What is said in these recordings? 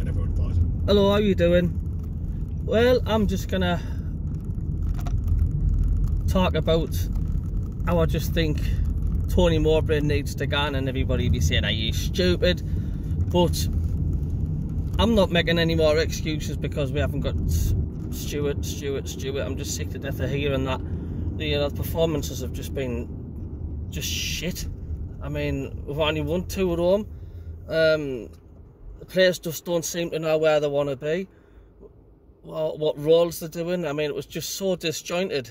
and everyone. Hello, how you doing? Well, I'm just gonna talk about how I just think Tony Mowbray needs to go and everybody be saying, are you stupid? But I'm not making any more excuses because we haven't got Stewart, Stewart, Stewart. I'm just sick to death of hearing that. The, the performances have just been just shit. I mean, we've only won two at home. Um, the players just don't seem to know where they want to be, what roles they're doing. I mean, it was just so disjointed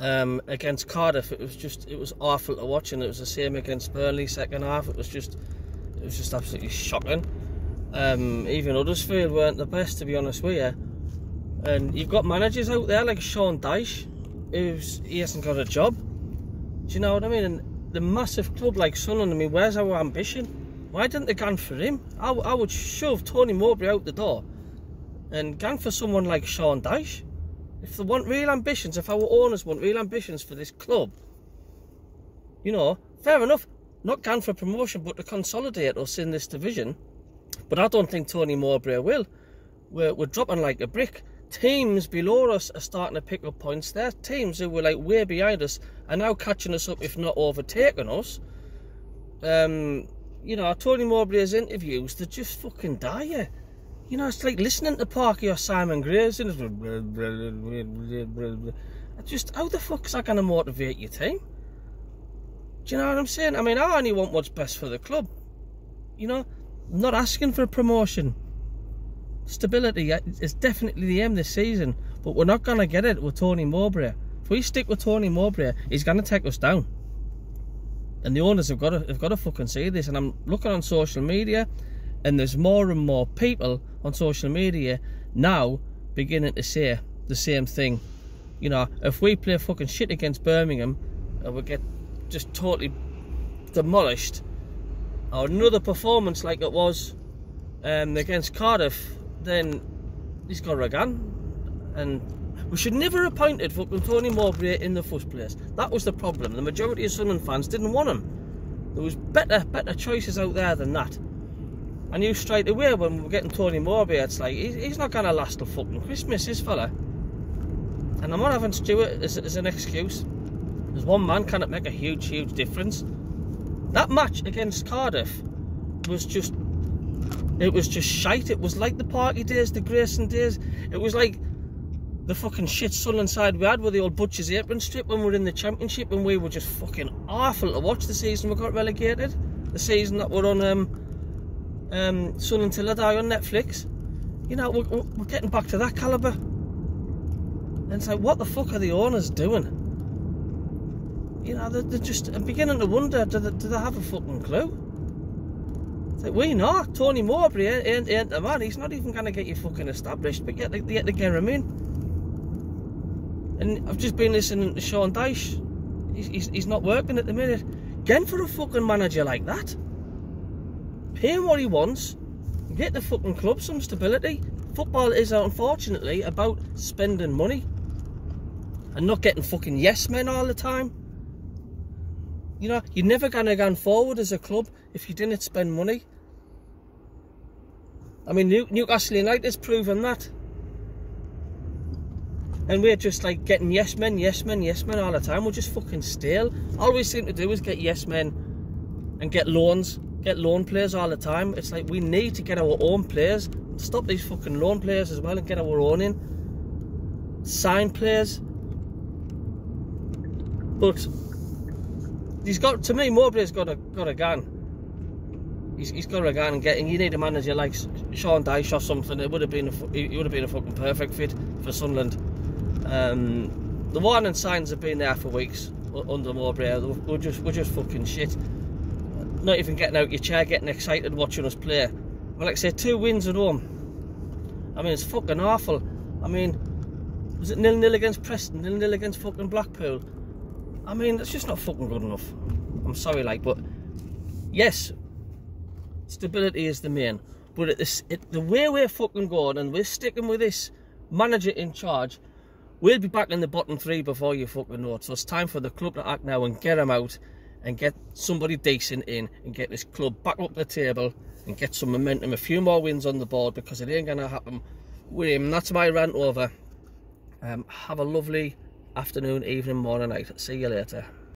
um, against Cardiff. It was just, it was awful to watch, and it was the same against Burnley second half. It was just, it was just absolutely shocking. Um, even Huddersfield weren't the best, to be honest with you. And you've got managers out there like Sean Dyche, who's he hasn't got a job. Do you know what I mean? And the massive club like Sunderland, I mean, where's our ambition? Why didn't they go for him? I, I would shove Tony Mowbray out the door and gang for someone like Sean Dyche. If they want real ambitions, if our owners want real ambitions for this club, you know, fair enough. Not gang for promotion, but to consolidate us in this division. But I don't think Tony Mowbray will. We're, we're dropping like a brick. Teams below us are starting to pick up points. There teams who were like way behind us are now catching us up, if not overtaking us. Um, you know, Tony Mowbray's interviews, they just fucking die you. You know, it's like listening to Parky or Simon it's just how the fuck fuck's that gonna motivate your team? Do you know what I'm saying? I mean, I only want what's best for the club. You know, I'm not asking for a promotion. Stability is definitely the aim this season, but we're not going to get it with Tony Mowbray. If we stick with Tony Mowbray, he's going to take us down. And the owners have got to have got to fucking see this. And I'm looking on social media, and there's more and more people on social media now beginning to say the same thing. You know, if we play fucking shit against Birmingham, and we get just totally demolished, or another performance like it was um, against Cardiff, then he's got a gun. And we should never have appointed fucking Tony Mowbray in the first place. That was the problem. The majority of Sunderland fans didn't want him. There was better, better choices out there than that. I knew straight away when we were getting Tony Mowbray, it's like, he's not going to last till fucking Christmas, this fella. And I'm not having Stewart as, as an excuse. There's one man cannot make a huge, huge difference. That match against Cardiff was just it was just shite. It was like the Parky days, the Grayson days. It was like the fucking shit Sunderland side we had with the old Butcher's apron strip when we were in the Championship and we were just fucking awful to watch the season we got relegated. The season that we're on um, um, Sunderland Till I Die on Netflix. You know, we're, we're getting back to that calibre. And it's like, what the fuck are the owners doing? You know, they're, they're just, I'm beginning to wonder, do they, do they have a fucking clue? Like, we know, Tony Mowbray ain't, ain't the man. He's not even going to get you fucking established, but yet, they, yet they get him in. And I've just been listening to Sean Dyche. He's, he's, he's not working at the minute. Get for a fucking manager like that. Pay him what he wants. Get the fucking club some stability. Football is, unfortunately, about spending money. And not getting fucking yes men all the time. You know, you're never going to go forward as a club if you didn't spend money. I mean, Newcastle United's proven that. And we're just like getting yes men, yes men, yes men all the time. We're just fucking stale. All we seem to do is get yes men and get loans, get loan players all the time. It's like we need to get our own players. Stop these fucking loan players as well and get our own in. Sign players. But he's got to me. Mowbray's got a got a gun. He's, he's got a gun and getting. You need a manager like Sean Dyche or something. It would have been a he would have been a fucking perfect fit for Sunderland. Um, the warning signs have been there for weeks under Mowbray. We're just we're just fucking shit. Not even getting out your chair, getting excited watching us play. Well, like I say, two wins at home. I mean, it's fucking awful. I mean, was it nil nil against Preston, nil nil against fucking Blackpool? I mean, it's just not fucking good enough. I'm sorry, like, but yes, stability is the main. But this, it, the way we're fucking going and we're sticking with this manager in charge, we'll be back in the bottom three before you fucking know it. So it's time for the club to act now and get them out and get somebody decent in and get this club back up the table and get some momentum, a few more wins on the board because it ain't going to happen with him. That's my rant over. Um, have a lovely afternoon, evening, morning, night. See you later.